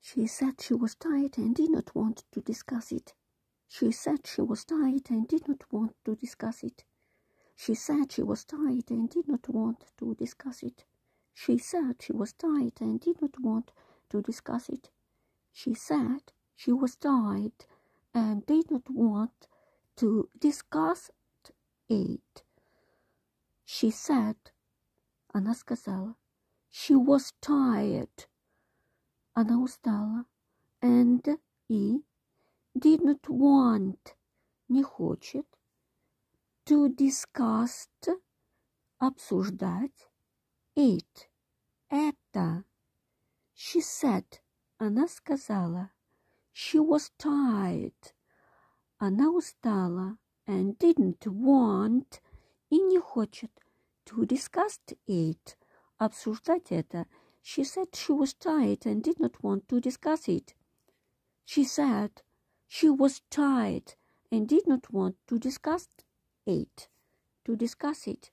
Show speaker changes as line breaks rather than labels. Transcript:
She said she was tired and did not want to discuss it. She said she was tired and did not want to discuss it. She said she was tired and did not want to discuss it. She said she was tired and did not want to discuss it. She said she was tired and did not want to discuss it. She said, она сказала, she was tired. Она устала. And и did not want, не хочет, to discuss, обсуждать, it, это. She said, она сказала, she was tired. Она устала and didn't want и не хочет to discuss it, обсуждать это. she said she was tired and did not want to discuss it. She said she was tired and did not want to discuss it. To discuss it.